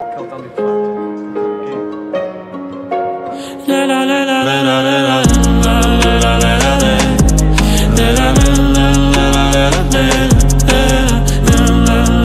La is La la la.